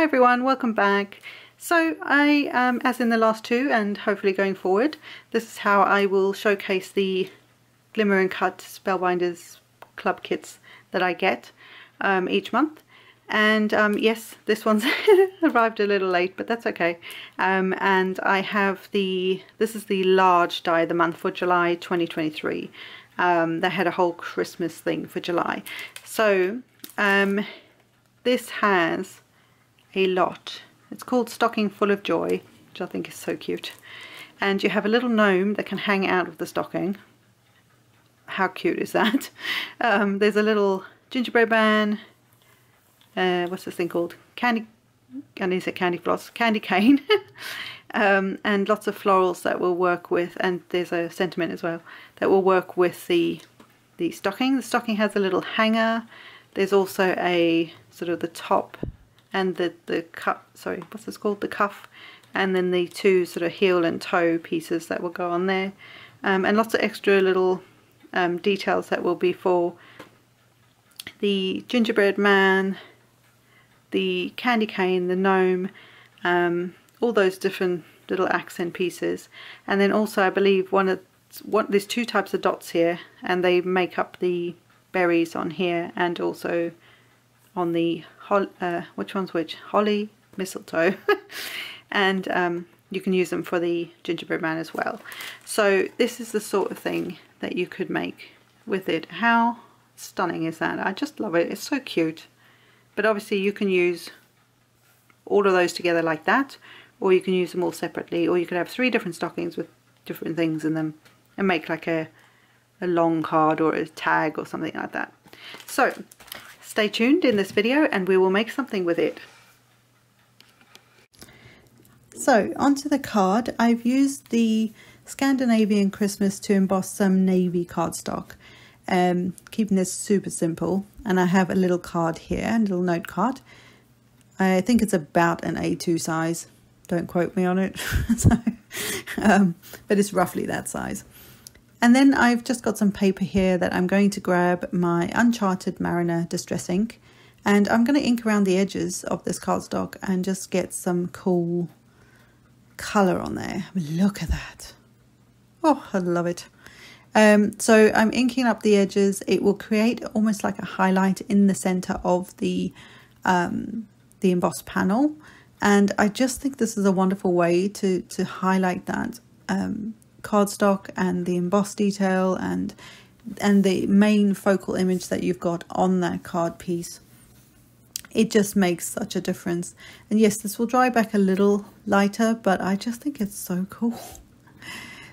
Hi everyone, welcome back. So I, um, as in the last two and hopefully going forward, this is how I will showcase the Glimmer and Cut Spellbinders club kits that I get um, each month. And um, yes, this one's arrived a little late, but that's okay. Um, and I have the, this is the large die of the month for July 2023. Um, they had a whole Christmas thing for July. So um, this has a lot. It's called Stocking Full of Joy, which I think is so cute. And you have a little gnome that can hang out of the stocking. How cute is that? Um, there's a little gingerbread man. Uh, what's this thing called? Candy, I need to say candy floss, candy cane. um, and lots of florals that will work with, and there's a sentiment as well, that will work with the, the stocking. The stocking has a little hanger. There's also a sort of the top and the, the cuff, sorry, what's this called? The cuff, and then the two sort of heel and toe pieces that will go on there. Um, and lots of extra little um, details that will be for the gingerbread man, the candy cane, the gnome, um, all those different little accent pieces. And then also I believe one of one, there's two types of dots here and they make up the berries on here and also on the uh, which one's which? Holly, mistletoe. and um, you can use them for the gingerbread man as well. So this is the sort of thing that you could make with it. How stunning is that? I just love it. It's so cute. But obviously you can use all of those together like that or you can use them all separately or you could have three different stockings with different things in them and make like a, a long card or a tag or something like that. So Stay tuned in this video and we will make something with it. So onto the card, I've used the Scandinavian Christmas to emboss some navy cardstock, um, keeping this super simple. And I have a little card here, a little note card. I think it's about an A2 size. Don't quote me on it. so, um, but it's roughly that size. And then I've just got some paper here that I'm going to grab my Uncharted Mariner Distress ink and I'm going to ink around the edges of this cardstock and just get some cool colour on there. Look at that. Oh, I love it. Um, so I'm inking up the edges. It will create almost like a highlight in the centre of the, um, the embossed panel. And I just think this is a wonderful way to, to highlight that um, cardstock and the embossed detail and and the main focal image that you've got on that card piece. It just makes such a difference. And yes this will dry back a little lighter but I just think it's so cool.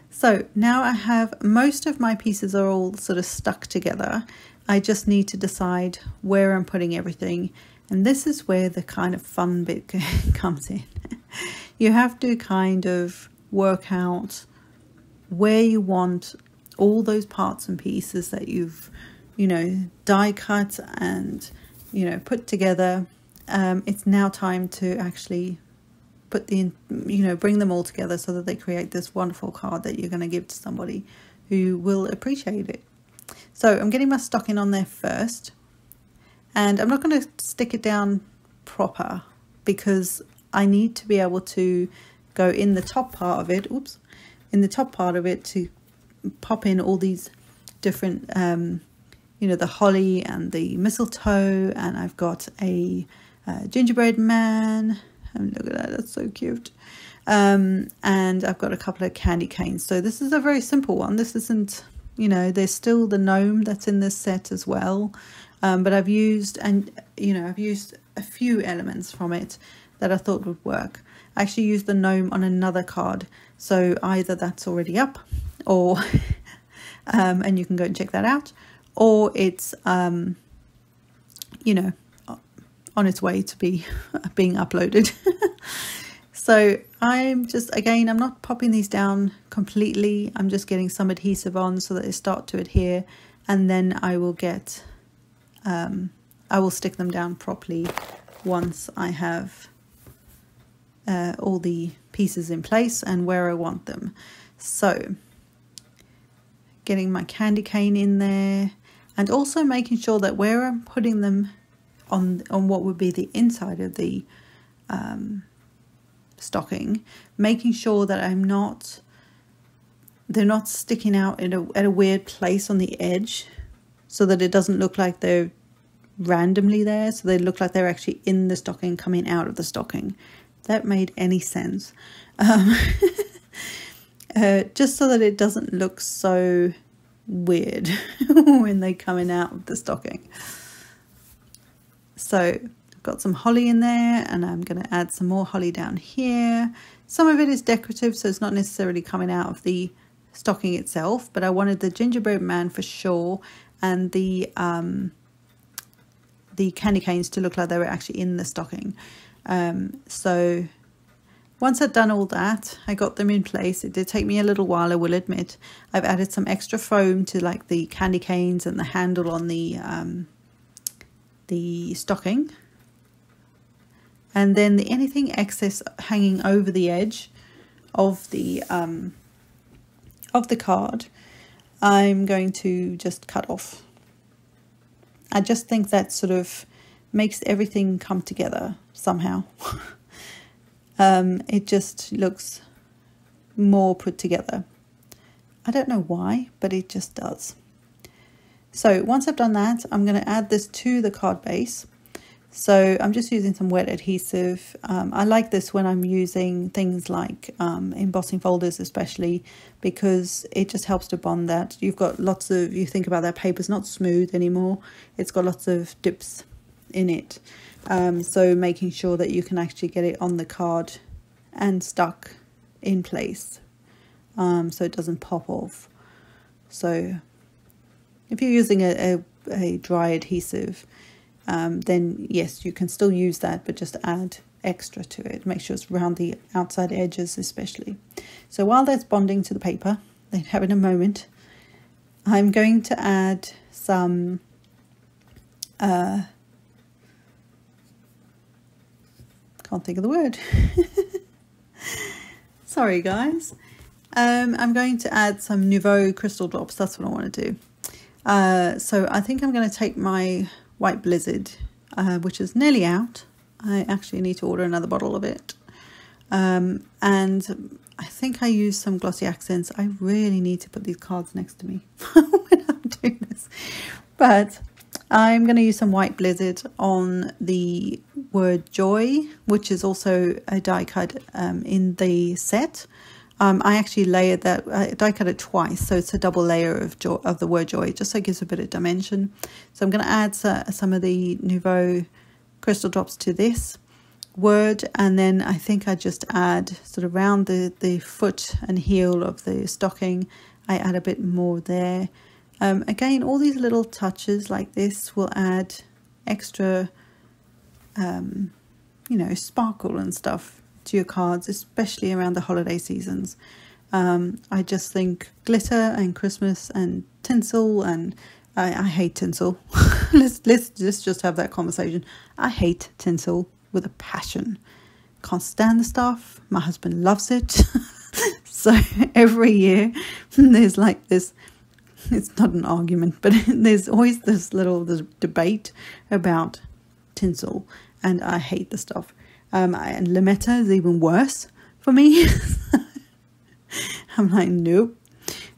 So now I have most of my pieces are all sort of stuck together. I just need to decide where I'm putting everything. And this is where the kind of fun bit comes in. You have to kind of work out where you want all those parts and pieces that you've, you know, die cut and, you know, put together. Um, it's now time to actually put the, you know, bring them all together so that they create this wonderful card that you're going to give to somebody who will appreciate it. So I'm getting my stocking on there first and I'm not going to stick it down proper because I need to be able to go in the top part of it. Oops in the top part of it to pop in all these different, um, you know, the holly and the mistletoe, and I've got a uh, gingerbread man. And look at that, that's so cute. Um, and I've got a couple of candy canes. So this is a very simple one. This isn't, you know, there's still the gnome that's in this set as well. Um, but I've used, and you know, I've used a few elements from it that I thought would work. I actually used the gnome on another card so either that's already up or, um, and you can go and check that out, or it's, um, you know, on its way to be being uploaded. so I'm just, again, I'm not popping these down completely. I'm just getting some adhesive on so that they start to adhere and then I will get, um, I will stick them down properly once I have uh, all the pieces in place and where I want them. So getting my candy cane in there and also making sure that where I'm putting them on, on what would be the inside of the um, stocking, making sure that I'm not they're not sticking out in a, at a weird place on the edge so that it doesn't look like they're randomly there so they look like they're actually in the stocking coming out of the stocking that made any sense. Um, uh, just so that it doesn't look so weird when they're coming out of the stocking. So I've got some holly in there and I'm going to add some more holly down here. Some of it is decorative so it's not necessarily coming out of the stocking itself but I wanted the gingerbread man for sure and the um, the candy canes to look like they were actually in the stocking. Um, so once I'd done all that, I got them in place. It did take me a little while, I will admit. I've added some extra foam to like the candy canes and the handle on the um, the stocking. And then the anything excess hanging over the edge of the um, of the card, I'm going to just cut off. I just think that sort of makes everything come together somehow. um, it just looks more put together. I don't know why, but it just does. So once I've done that, I'm going to add this to the card base. So I'm just using some wet adhesive. Um, I like this when I'm using things like um, embossing folders especially because it just helps to bond that. You've got lots of, you think about that paper's not smooth anymore. It's got lots of dips in it. Um, so making sure that you can actually get it on the card and stuck in place um, so it doesn't pop off. So if you're using a, a, a dry adhesive, um, then yes, you can still use that, but just add extra to it. Make sure it's around the outside edges especially. So while that's bonding to the paper, then have in a moment, I'm going to add some uh, can't think of the word. Sorry guys. Um, I'm going to add some Nuvo crystal drops. That's what I want to do. Uh, so I think I'm going to take my White Blizzard, uh, which is nearly out. I actually need to order another bottle of it. Um, and I think I use some glossy accents. I really need to put these cards next to me when I'm doing this. But I'm going to use some White Blizzard on the word joy, which is also a die cut um, in the set. Um, I actually layered that, I die cut it twice, so it's a double layer of joy, of the word joy, just so it gives a bit of dimension. So I'm going to add some of the Nuvo crystal drops to this word, and then I think I just add sort of around the, the foot and heel of the stocking, I add a bit more there. Um, again, all these little touches like this will add extra, um, you know, sparkle and stuff to your cards, especially around the holiday seasons. Um, I just think glitter and Christmas and tinsel and I, I hate tinsel. let's, let's, let's just have that conversation. I hate tinsel with a passion. Can't stand the stuff. My husband loves it. so every year there's like this it's not an argument, but there's always this little this debate about tinsel, and I hate the stuff. Um, and Lametta is even worse for me. I'm like, nope.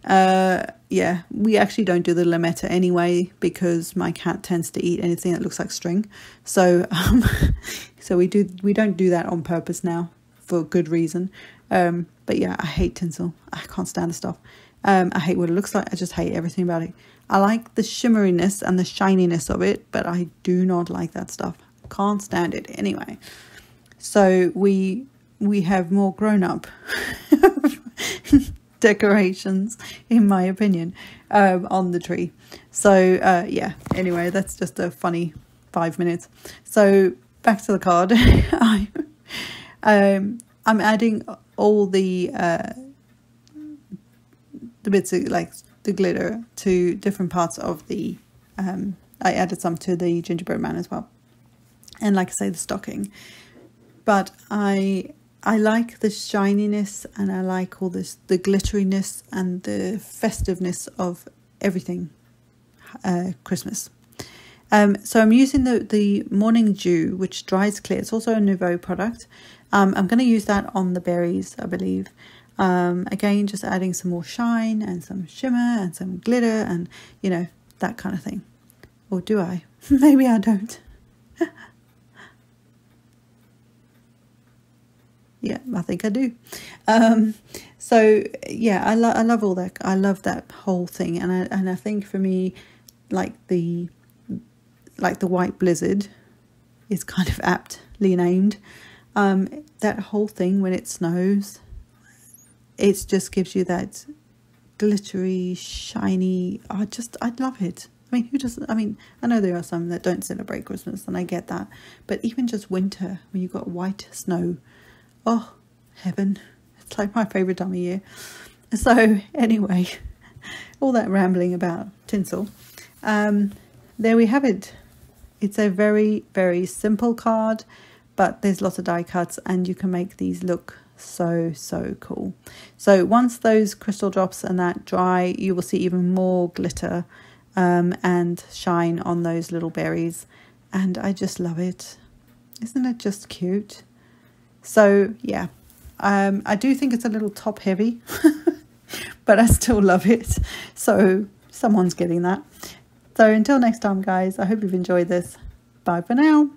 Uh, yeah, we actually don't do the lametta anyway because my cat tends to eat anything that looks like string. So, um, so we do we don't do that on purpose now for good reason. Um, but yeah, I hate tinsel. I can't stand the stuff. Um, I hate what it looks like. I just hate everything about it. I like the shimmeriness and the shininess of it, but I do not like that stuff. Can't stand it anyway. So we we have more grown up decorations, in my opinion, um, on the tree. So uh, yeah. Anyway, that's just a funny five minutes. So back to the card. I, um, I'm adding all the uh, the bits of like the glitter to different parts of the. Um, I added some to the gingerbread man as well, and like I say, the stocking but I I like the shininess and I like all this the glitteriness and the festiveness of everything uh, Christmas. Um, so I'm using the, the Morning Dew, which dries clear. It's also a Nuvo product. Um, I'm going to use that on the berries, I believe. Um, again, just adding some more shine and some shimmer and some glitter and, you know, that kind of thing. Or do I? Maybe I don't. yeah, I think I do. Um, so yeah, I love I love all that. I love that whole thing, and I and I think for me, like the like the white blizzard is kind of aptly named. Um, that whole thing when it snows, it just gives you that glittery, shiny. I just I love it. I mean, who doesn't? I mean, I know there are some that don't celebrate Christmas, and I get that. But even just winter, when you've got white snow, oh, heaven. It's like my favourite time of year. So, anyway, all that rambling about tinsel. Um, there we have it. It's a very, very simple card, but there's lots of die cuts, and you can make these look so, so cool. So, once those crystal drops and that dry, you will see even more glitter um, and shine on those little berries. And I just love it. Isn't it just cute? So yeah, um, I do think it's a little top heavy, but I still love it. So someone's getting that. So until next time, guys, I hope you've enjoyed this. Bye for now.